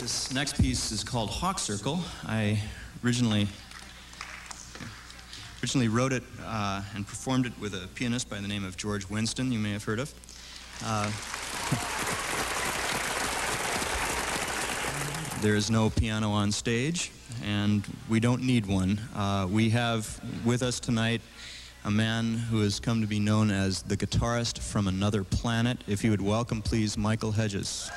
This next piece is called Hawk Circle. I originally originally wrote it uh, and performed it with a pianist by the name of George Winston, you may have heard of. Uh, there is no piano on stage, and we don't need one. Uh, we have with us tonight a man who has come to be known as the guitarist from another planet. If you would welcome, please, Michael Hedges.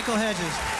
Michael Hedges.